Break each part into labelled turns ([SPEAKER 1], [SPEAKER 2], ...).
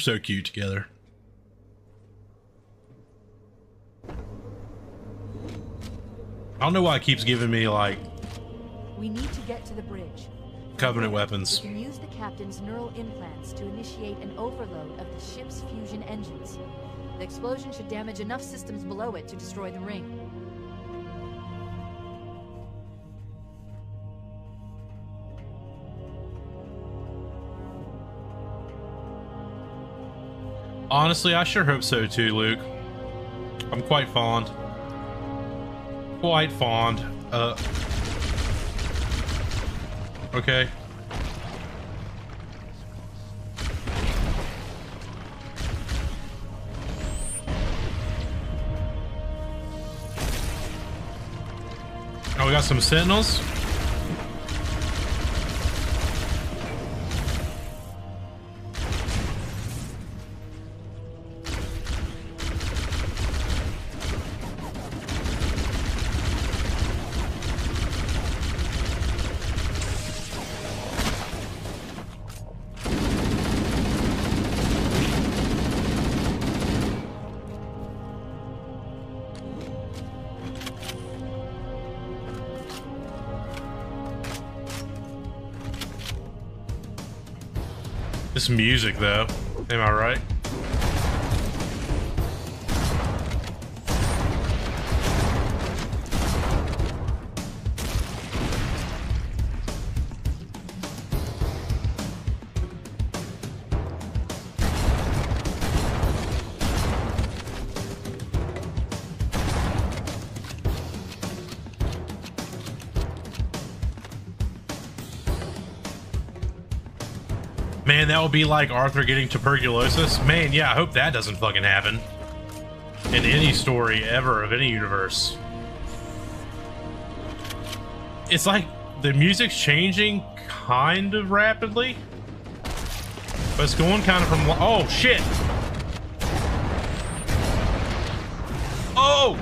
[SPEAKER 1] so cute together. I don't know why it keeps giving me like
[SPEAKER 2] We need to get to the bridge.
[SPEAKER 1] covenant weapons.
[SPEAKER 2] We can use the captain's neural implants to initiate an overload of the ship's fusion engines. The explosion should damage enough systems below it to destroy the ring.
[SPEAKER 1] Honestly, I sure hope so too, Luke. I'm quite fond. Quite fond. Uh. Okay. Oh, we got some sentinels. Music, though. Am I right? Man, that would be like Arthur getting tuberculosis. Man, yeah, I hope that doesn't fucking happen. In any story ever of any universe. It's like the music's changing kind of rapidly. But it's going kind of from. Oh, shit! Oh!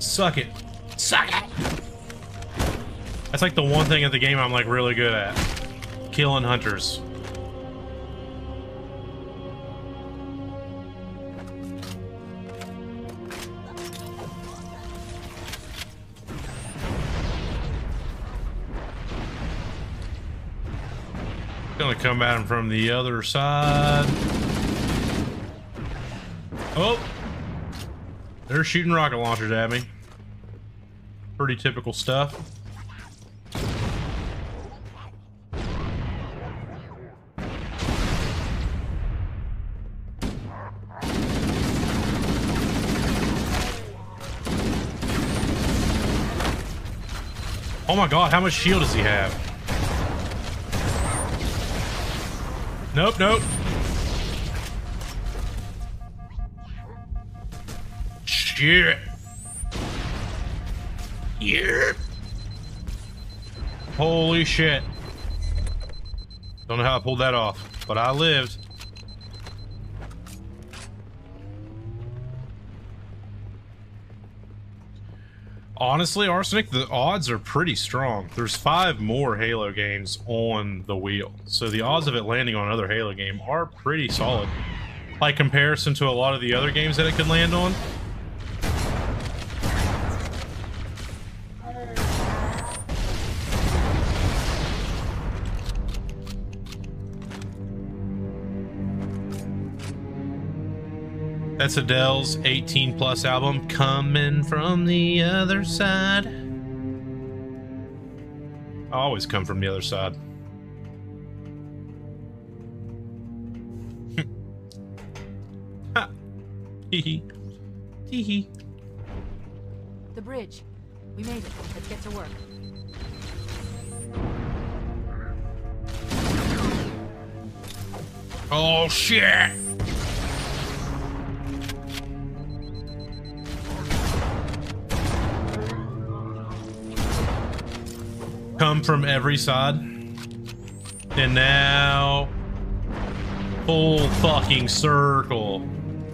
[SPEAKER 1] Suck it. Suck it! That's like the one thing in the game I'm like really good at. Killing hunters. Gonna come at him from the other side. Oh! They're shooting rocket launchers at me. Pretty typical stuff. Oh my god, how much shield does he have? Nope, nope. Shit. Yeah. Holy shit. Don't know how I pulled that off, but I lived. Honestly, Arsenic, the odds are pretty strong. There's five more Halo games on the wheel. So the odds of it landing on another Halo game are pretty solid. By comparison to a lot of the other games that it could land on. That's Adele's 18 plus album coming from the other side. I always come from the other side. Ha. Hee hee. Hee hee.
[SPEAKER 2] The bridge. We made it. Let's get to work.
[SPEAKER 1] Oh shit! Come from every side. And now full fucking circle.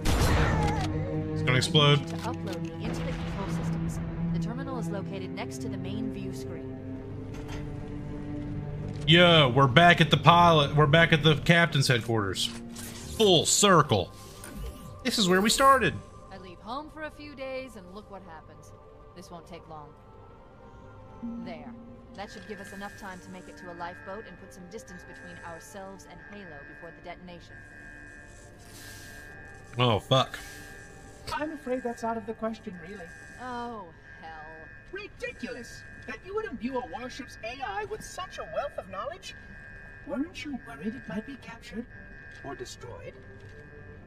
[SPEAKER 1] It's gonna explode.
[SPEAKER 2] To upload me into the control systems. The terminal is located next to the main view screen.
[SPEAKER 1] Yo, we're back at the pilot. We're back at the captain's headquarters. Full circle. This is where we started.
[SPEAKER 2] I leave home for a few days and look what happens. This won't take long. There. That should give us enough time to make it to a lifeboat and put some distance between ourselves and Halo before the detonation.
[SPEAKER 1] Oh, fuck.
[SPEAKER 3] I'm afraid that's out of the question, really.
[SPEAKER 2] Oh, hell.
[SPEAKER 3] Ridiculous! That you would imbue a warship's AI with such a wealth of knowledge? Weren't you worried it might be captured? Or destroyed?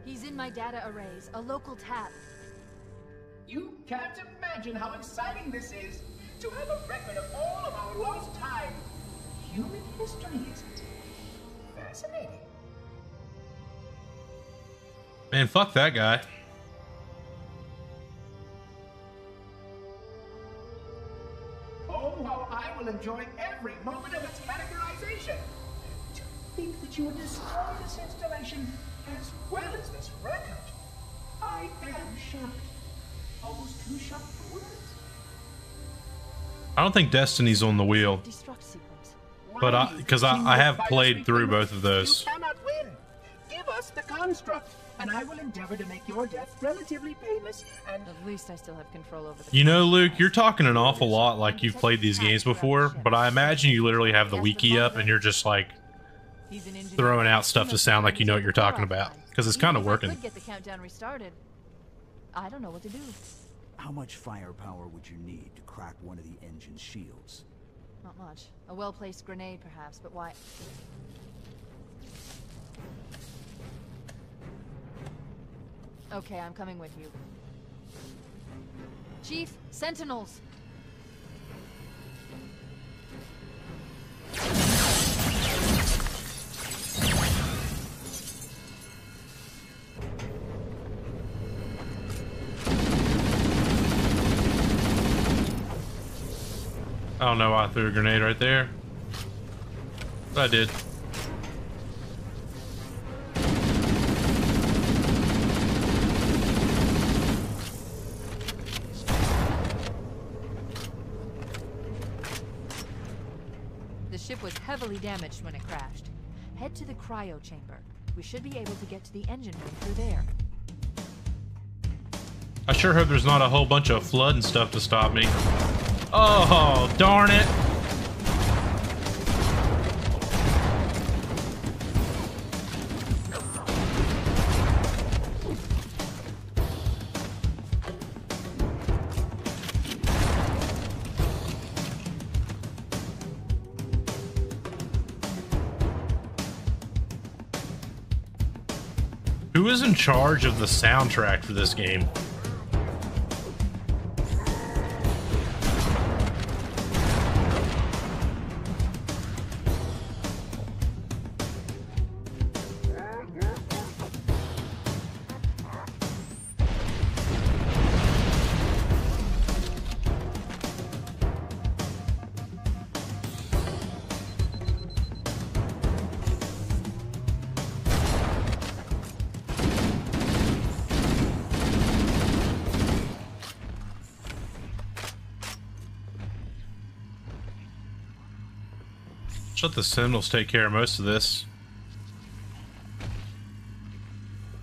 [SPEAKER 2] He's in my data arrays, a local tab.
[SPEAKER 3] You can't imagine how exciting this is! To have a record of all of our lost time! Human history, isn't it? Fascinating.
[SPEAKER 1] Man, fuck that guy.
[SPEAKER 3] Oh, how I will enjoy every moment of its categorization! To think that you would destroy this installation as well as this record! I am shocked. Almost too shocked for words.
[SPEAKER 1] I don't think Destiny's on the wheel. But I-
[SPEAKER 3] Why
[SPEAKER 1] 'cause I- I have played through both of those.
[SPEAKER 3] You cannot win. Give us the construct, and I will endeavor to make your death relatively painless and
[SPEAKER 2] At least I still have control over the
[SPEAKER 1] You know, Luke, you're talking an awful lot like you've played these games before, but I imagine you literally have the wiki up and you're just like
[SPEAKER 2] He's an engineer.
[SPEAKER 1] throwing out stuff to sound like you know what you're talking about. because it's kinda working.
[SPEAKER 2] could get the countdown restarted. I don't know what to do.
[SPEAKER 4] How much firepower would you need to crack one of the engine's shields?
[SPEAKER 2] Not much. A well-placed grenade, perhaps, but why? Okay, I'm coming with you. Chief, sentinels!
[SPEAKER 1] I don't know why I threw a grenade right there. But I did.
[SPEAKER 2] The ship was heavily damaged when it crashed. Head to the cryo chamber. We should be able to get to the engine room through there.
[SPEAKER 1] I sure hope there's not a whole bunch of flood and stuff to stop me. Oh, darn it. Who is in charge of the soundtrack for this game? Let the Sentinels take care of most of this.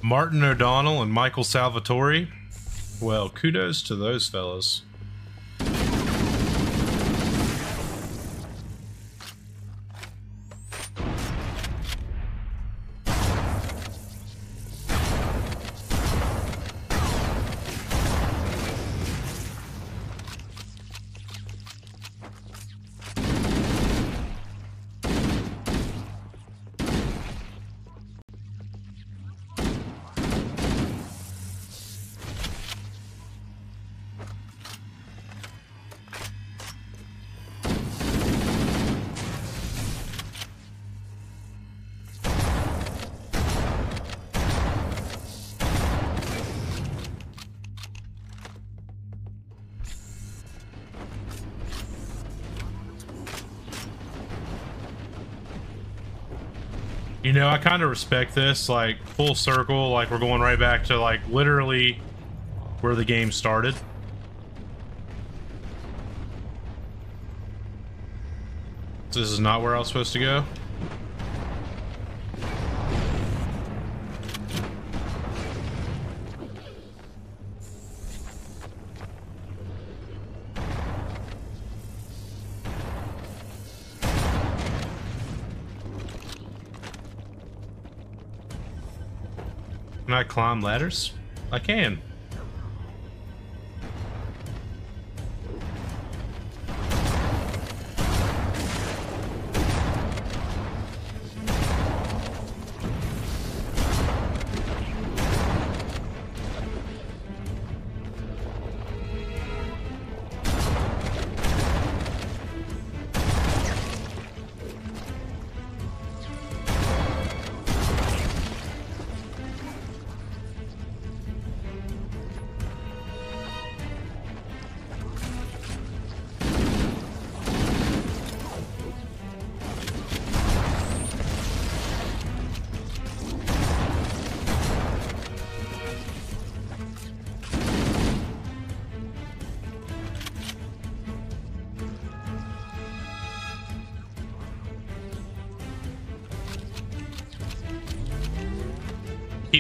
[SPEAKER 1] Martin O'Donnell and Michael Salvatori. Well, kudos to those fellas. You know, I kind of respect this, like, full circle, like, we're going right back to, like, literally where the game started. So this is not where I was supposed to go? I climb ladders? I can.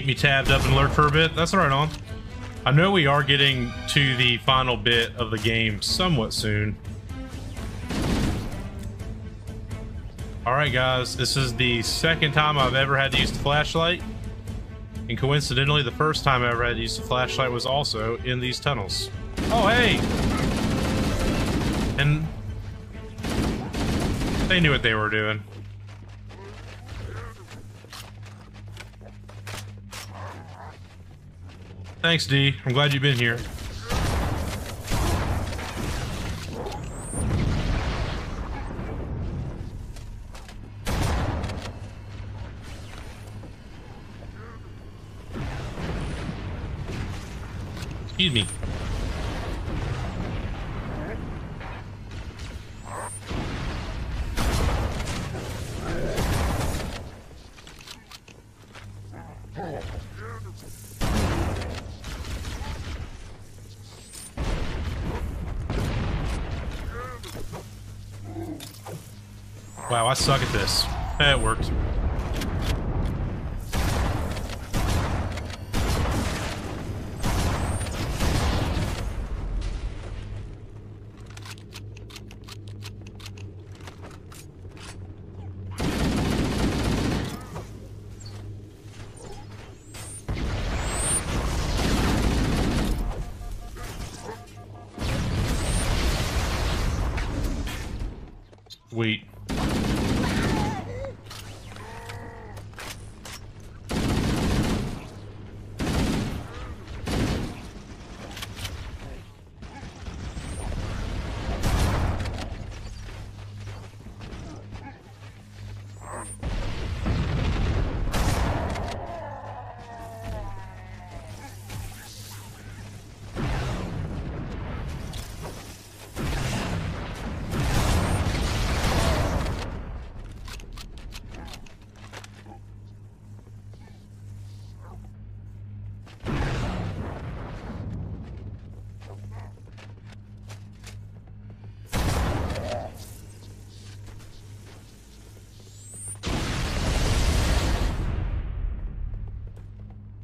[SPEAKER 1] Keep me tabbed up and alert for a bit. That's right on. I know we are getting to the final bit of the game somewhat soon. Alright guys, this is the second time I've ever had to use the flashlight. And coincidentally, the first time I ever had to use the flashlight was also in these tunnels. Oh, hey! And they knew what they were doing. Thanks, D. I'm glad you've been here. Excuse me. Suck at this. Eh, it worked.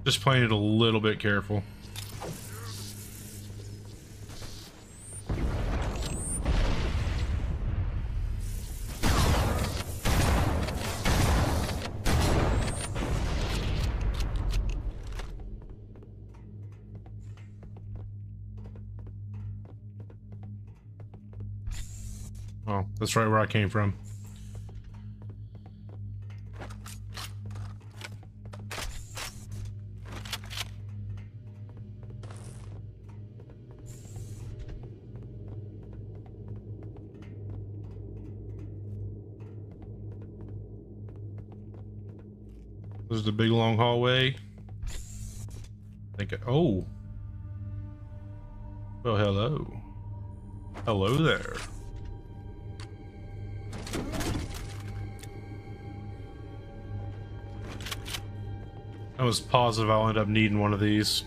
[SPEAKER 1] Just playing it a little bit careful. That's right where I came from. Big long hallway. I think. Oh. Well, hello. Hello there. I was positive I'll end up needing one of these.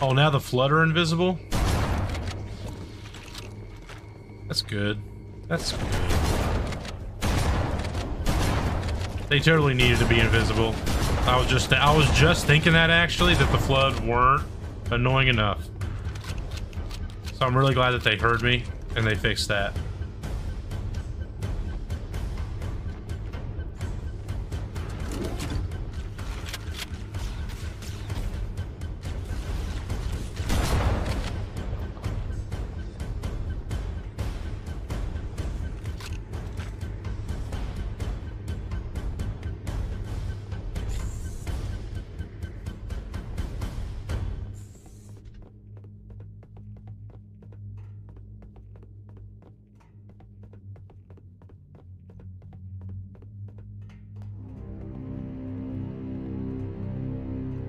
[SPEAKER 1] Oh, now the Flood are invisible? That's good. That's. They totally needed to be invisible. I was just I was just thinking that actually that the flood weren't annoying enough. So I'm really glad that they heard me and they fixed that.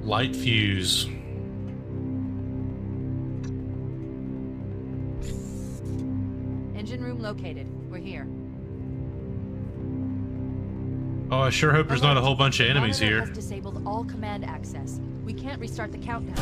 [SPEAKER 1] Light fuse.
[SPEAKER 2] Engine room located. We're here.
[SPEAKER 1] Oh, I sure hope there's not a whole bunch of enemies here.
[SPEAKER 2] Has disabled all command access. We can't restart the countdown.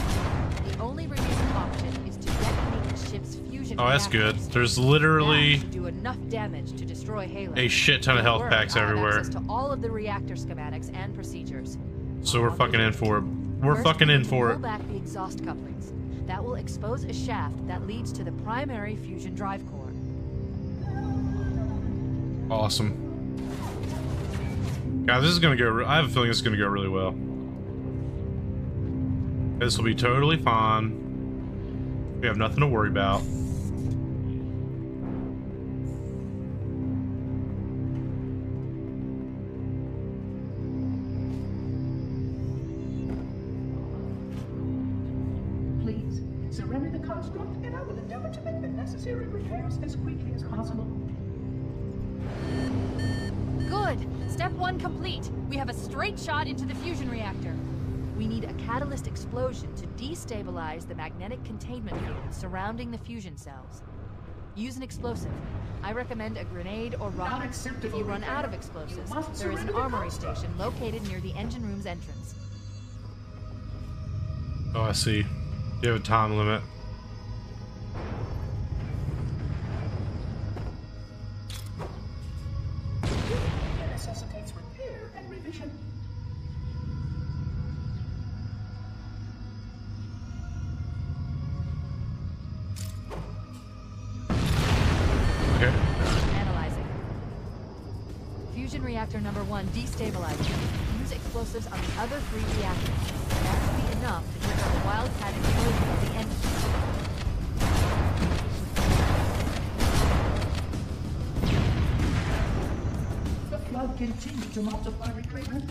[SPEAKER 2] The only remaining option is to detonate the ship's fusion
[SPEAKER 1] Oh, that's good. There's literally
[SPEAKER 2] do enough damage to destroy Halo.
[SPEAKER 1] a shit ton of health packs everywhere.
[SPEAKER 2] to all of the reactor schematics and procedures.
[SPEAKER 1] So we're fucking in for it. We're
[SPEAKER 2] First,
[SPEAKER 1] fucking in for
[SPEAKER 2] pull
[SPEAKER 1] it.
[SPEAKER 2] back the exhaust couplings. That will expose a shaft that leads to the primary fusion drive core.
[SPEAKER 1] Awesome. Guys, this is gonna go. I have a feeling this is gonna go really well. This will be totally fine. We have nothing to worry about.
[SPEAKER 3] Construct, and I will endeavor to make the necessary repairs as quickly as possible.
[SPEAKER 2] Good! Step one complete. We have a straight shot into the fusion reactor. We need a catalyst explosion to destabilize the magnetic containment field surrounding the fusion cells. Use an explosive. I recommend a grenade or rocket. If you run out of explosives, there is an armory station located near the engine room's entrance.
[SPEAKER 1] Oh, I see. You have a time limit.
[SPEAKER 3] Continued to multiply recruitment.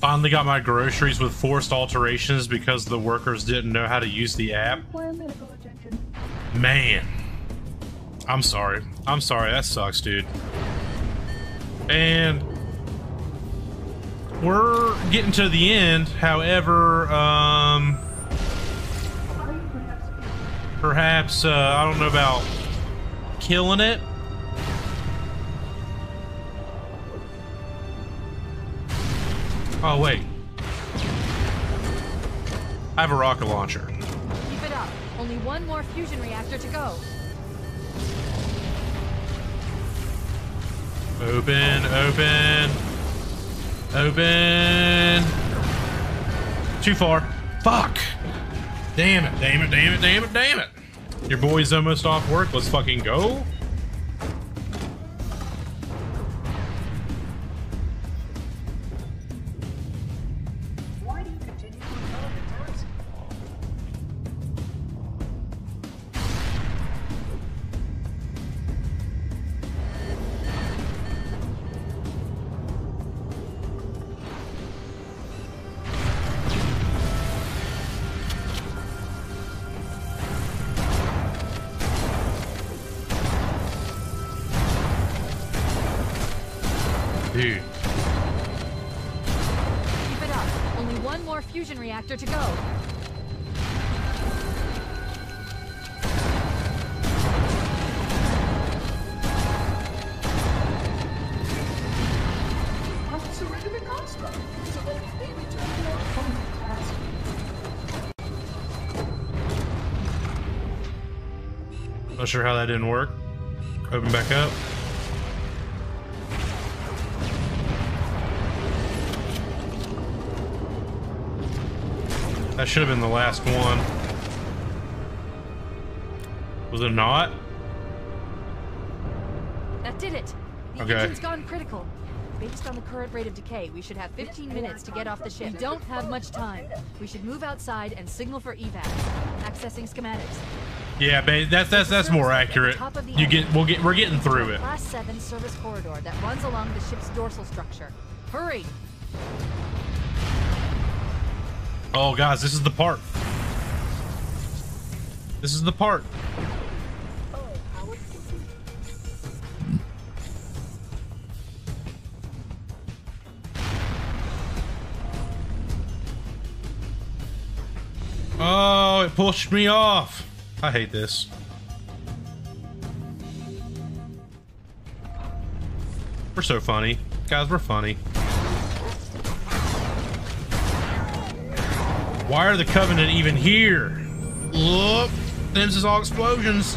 [SPEAKER 1] Finally got my groceries with forced alterations because the workers didn't know how to use the app.
[SPEAKER 3] Require medical attention.
[SPEAKER 1] Man. I'm sorry. I'm sorry. That sucks, dude. And we're getting to the end. However, um,
[SPEAKER 3] perhaps
[SPEAKER 1] uh, I don't know about killing it. Oh, wait. I have a rocket launcher.
[SPEAKER 2] Keep it up. Only one more fusion reactor to go.
[SPEAKER 1] Open, open, open. Too far. Fuck. Damn it, damn it, damn it, damn it, damn it. Your boy's almost off work. Let's fucking go. Not sure how that didn't work. Open back up. That should have been the last one. Was it not?
[SPEAKER 2] That did it. The
[SPEAKER 1] Okay.
[SPEAKER 2] engine's gone critical. Based on the current rate of decay, we should have 15 minutes to get off the ship. We don't have much time. We should move outside and signal for evac. Accessing schematics.
[SPEAKER 1] Yeah, ba- that's that's that's more accurate. You get we'll get we're getting through it.
[SPEAKER 2] Class 7 service corridor that runs along the ship's dorsal structure. Hurry!
[SPEAKER 1] Oh, guys, this is the part. This is the part. Oh, it pushed me off. I hate this. We're so funny. Guys, we're funny. Why are the Covenant even here? Look, this is all explosions.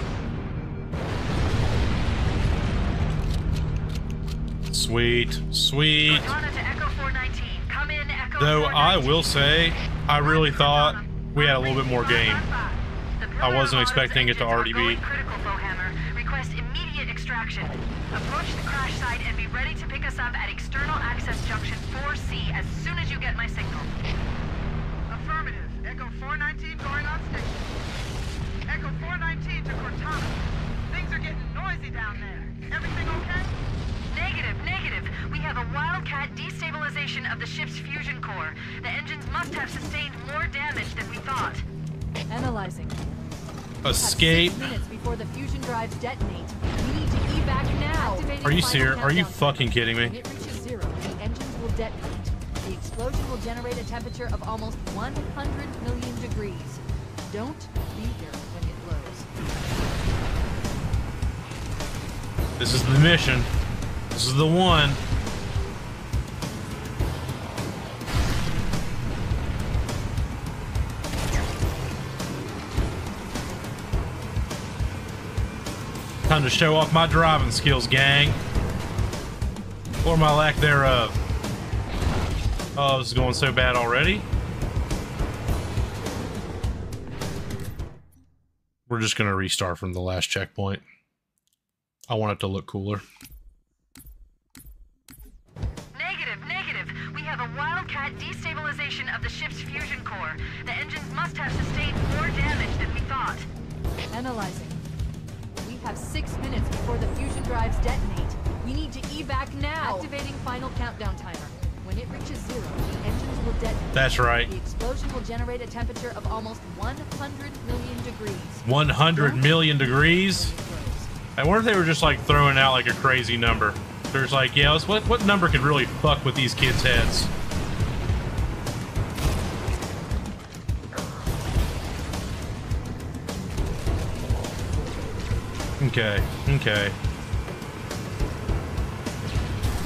[SPEAKER 1] Sweet, sweet.
[SPEAKER 5] Cortana to Echo 419. Come in, Echo
[SPEAKER 1] Though I will say, I really thought we had a little bit more game.
[SPEAKER 5] The
[SPEAKER 1] I wasn't expecting it to already be-
[SPEAKER 5] engines are going Critical, Foehammer. Request immediate extraction. Approach the crash site and be ready to pick us up at external access junction 4C as soon as you get my signal.
[SPEAKER 6] Affirmative. Echo 419 going on station. Echo 419 to Cortana. Things are getting noisy down there. Everything okay?
[SPEAKER 5] Negative, negative. We have a Wildcat destabilization of the ship's fusion core. The engines must have sustained more damage than we thought.
[SPEAKER 2] Analyzing.
[SPEAKER 1] Escape.
[SPEAKER 2] minutes before the fusion drives detonate. We need to evac now.
[SPEAKER 1] Are you serious? Are you fucking kidding me?
[SPEAKER 2] When it reaches zero, the engines will detonate. The explosion will generate a temperature of almost 100 million degrees. Don't be here when it blows.
[SPEAKER 1] This is the mission. This is the one. Time to show off my driving skills, gang. Or my lack thereof. Oh, this is going so bad already. We're just gonna restart from the last checkpoint. I want it to look cooler.
[SPEAKER 5] Negative, negative. We have a Wildcat destabilization of the ship's fusion core. The engines must have sustained more damage than we thought.
[SPEAKER 2] Analyzing. Have six minutes before the fusion drives detonate. We need to evac now. Activating final countdown timer. When it reaches zero, the engines will detonate.
[SPEAKER 1] That's right.
[SPEAKER 2] The explosion will generate a temperature of almost 100 million degrees.
[SPEAKER 1] 100 million degrees.
[SPEAKER 2] When it blows.
[SPEAKER 1] I wonder if they were just like throwing out like a crazy number. There's like, yeah, what what number could really fuck with these kids' heads? Okay, okay.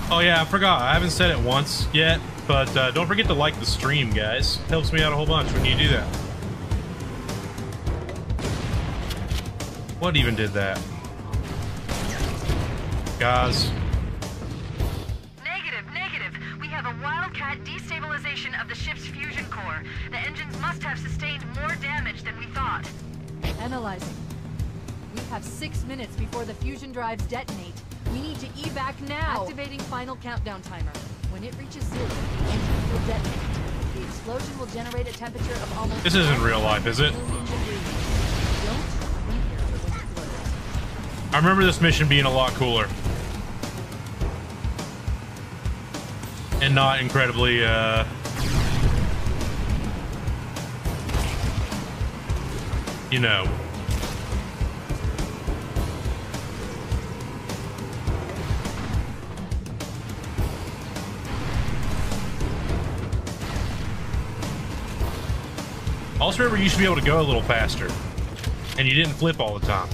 [SPEAKER 1] Oh yeah, I forgot. I haven't said it once yet, but uh, don't forget to like the stream, guys. Helps me out a whole bunch when you do that. What even did that? Guys,
[SPEAKER 5] Negative, negative. We have a Wildcat destabilization of the ship's fusion core. The engines must have sustained more damage than we thought.
[SPEAKER 2] Analyzing. We have six minutes before the fusion drives detonate. We need to evac now. Activating final countdown timer. When it reaches zero, the engines will detonate. The explosion will generate a temperature of almost.
[SPEAKER 1] This isn't real life, is it?
[SPEAKER 2] 100 million degrees. Don't be here when it blows.
[SPEAKER 1] I remember this mission being a lot cooler. And not incredibly, uh... You know. Also remember you should be able to go a little faster. And you didn't flip all the time.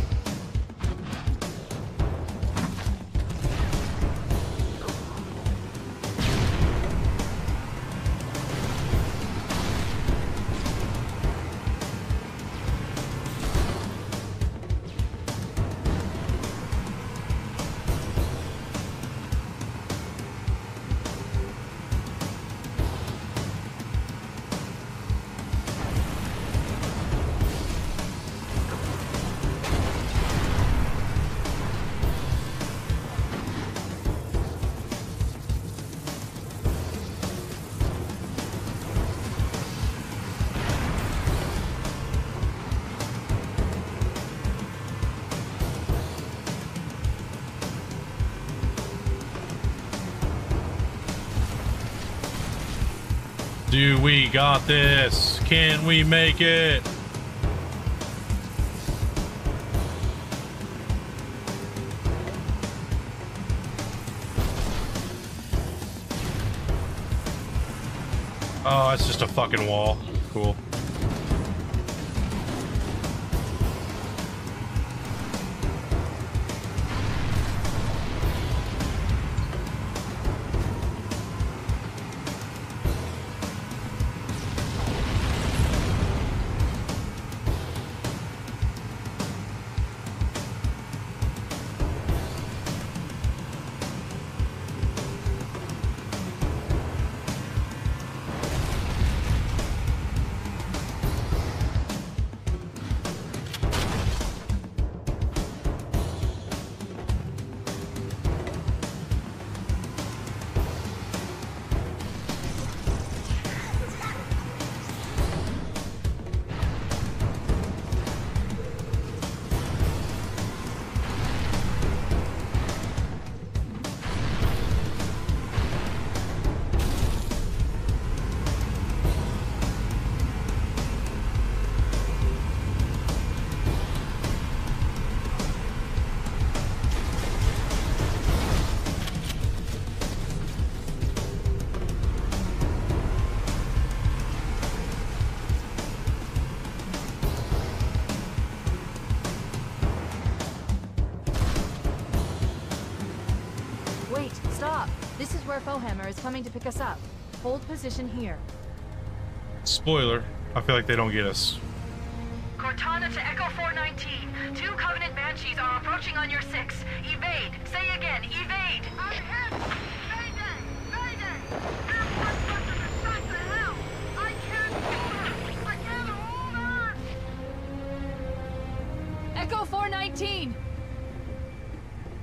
[SPEAKER 1] Do we got this? Can we make it? Oh, it's just a fucking wall.
[SPEAKER 2] Foehammer is coming to pick us up. Hold position here.
[SPEAKER 1] Spoiler. I feel like they don't get us.
[SPEAKER 7] Cortana to Echo 419. Two Covenant Banshees are approaching on your six. Evade. Say again, evade.
[SPEAKER 5] I'm hit! Mayday! Mayday! There's one person to shot to hell! I can't hold her! I can't hold her!
[SPEAKER 2] Echo 419!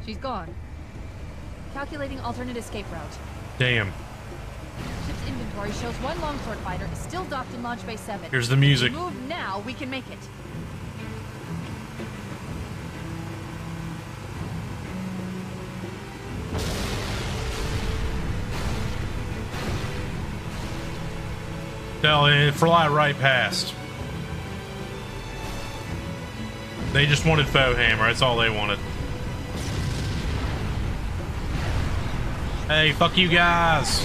[SPEAKER 2] She's gone. Calculating alternate escape route.
[SPEAKER 1] Damn.
[SPEAKER 2] Ship's inventory shows one longsword fighter is still docked in Launch Bay 7.
[SPEAKER 1] Here's the music.
[SPEAKER 2] If we move now, we can make it.
[SPEAKER 1] Tell it fly right past. They just wanted Foehammer. That's all they wanted. Hey, fuck you guys.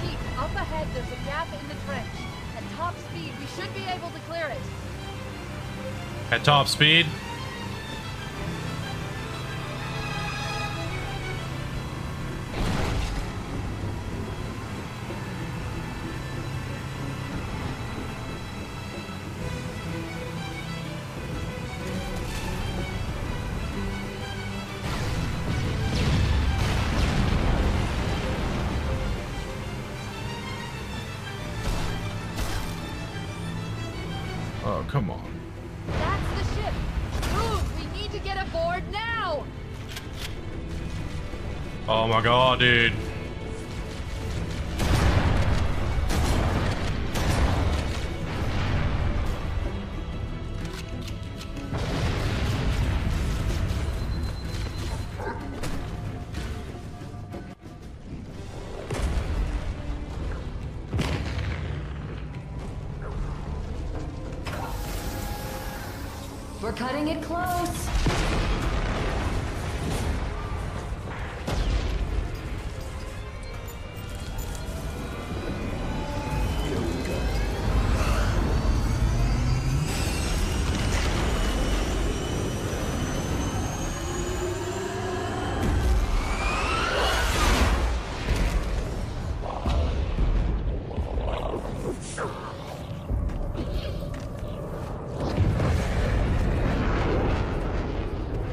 [SPEAKER 2] Chief, up
[SPEAKER 1] Oh, come on.
[SPEAKER 2] That's the ship. Move! We need to get aboard now!
[SPEAKER 1] Oh my god, dude.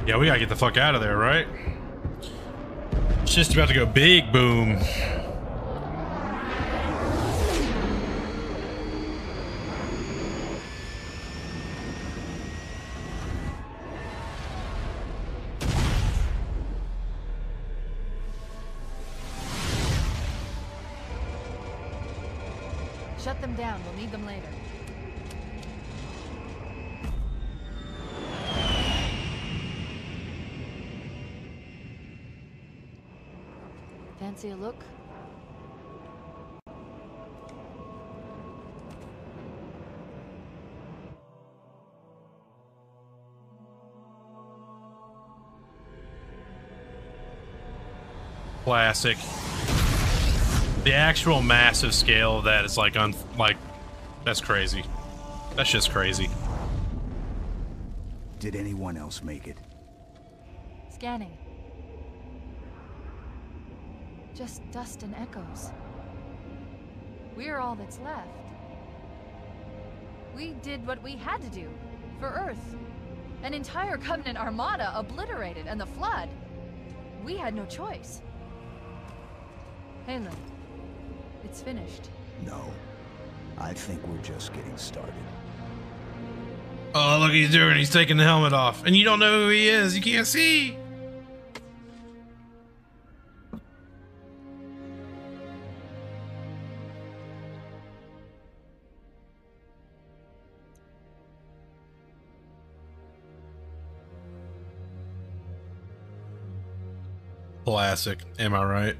[SPEAKER 1] Yeah, we gotta get the fuck out of there, right? It's just about to go big boom. Classic. The actual massive scale of that is like un like that's crazy. That's just crazy.
[SPEAKER 4] Did anyone else make it?
[SPEAKER 2] Scanning. Just dust and echoes. We're all that's left. We did what we had to do. For Earth. An entire Covenant armada obliterated, and the Flood. We had no choice. Halo. It's finished.
[SPEAKER 4] No. I think we're just getting started.
[SPEAKER 1] Oh, look, he's doing. He's taking the helmet off, and you don't know who he is. You can't see. Classic. Am I right?